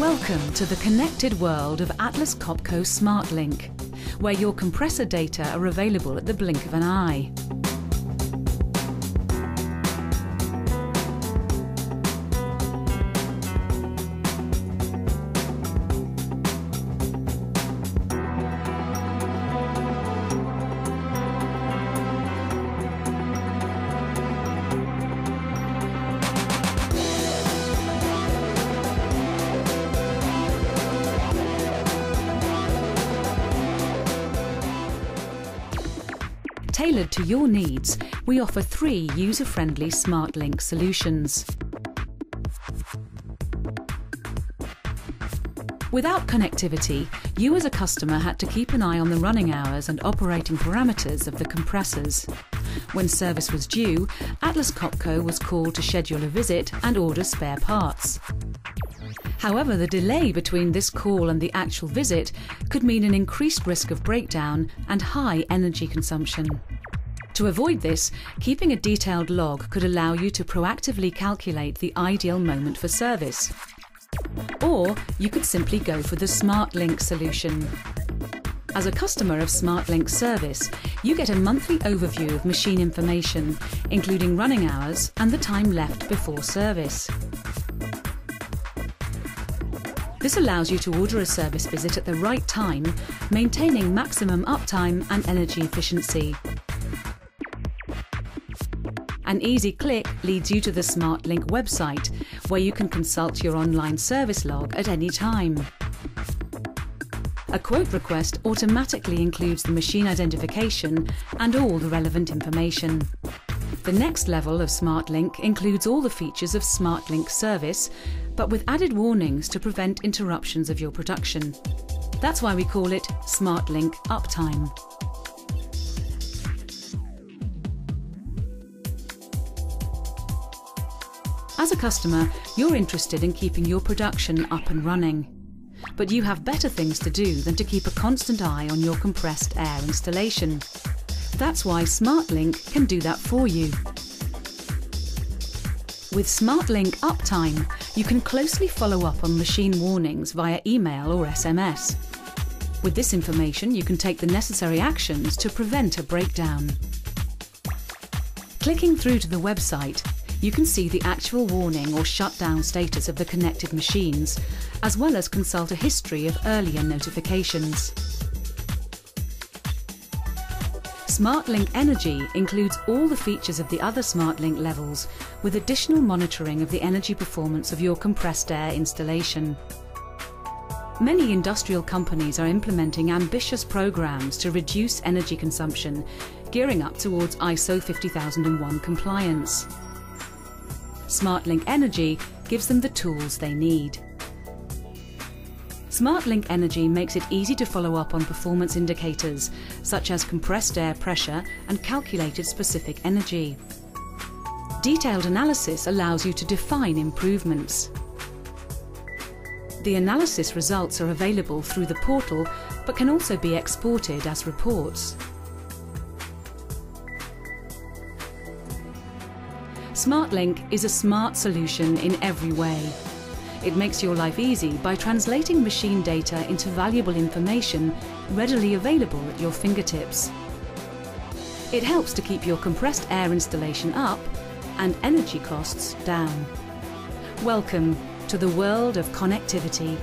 Welcome to the connected world of Atlas Copco SmartLink, where your compressor data are available at the blink of an eye. Tailored to your needs, we offer three user-friendly SmartLink solutions. Without connectivity, you as a customer had to keep an eye on the running hours and operating parameters of the compressors. When service was due, Atlas Copco was called to schedule a visit and order spare parts. However, the delay between this call and the actual visit could mean an increased risk of breakdown and high energy consumption. To avoid this, keeping a detailed log could allow you to proactively calculate the ideal moment for service. Or you could simply go for the SmartLink solution. As a customer of SmartLink service, you get a monthly overview of machine information, including running hours and the time left before service. This allows you to order a service visit at the right time, maintaining maximum uptime and energy efficiency. An easy click leads you to the SmartLink website, where you can consult your online service log at any time. A quote request automatically includes the machine identification and all the relevant information. The next level of SmartLink includes all the features of SmartLink service, but with added warnings to prevent interruptions of your production. That's why we call it SmartLink Uptime. As a customer, you're interested in keeping your production up and running. But you have better things to do than to keep a constant eye on your compressed air installation. That's why SmartLink can do that for you. With SmartLink Uptime, you can closely follow up on machine warnings via email or SMS. With this information, you can take the necessary actions to prevent a breakdown. Clicking through to the website, you can see the actual warning or shutdown status of the connected machines, as well as consult a history of earlier notifications. SmartLink Energy includes all the features of the other SmartLink levels, with additional monitoring of the energy performance of your compressed air installation. Many industrial companies are implementing ambitious programs to reduce energy consumption, gearing up towards ISO 50001 compliance. SmartLink Energy gives them the tools they need. SmartLink Energy makes it easy to follow up on performance indicators, such as compressed air pressure and calculated specific energy. Detailed analysis allows you to define improvements. The analysis results are available through the portal, but can also be exported as reports. SmartLink is a smart solution in every way. It makes your life easy by translating machine data into valuable information readily available at your fingertips. It helps to keep your compressed air installation up and energy costs down. Welcome to the world of connectivity.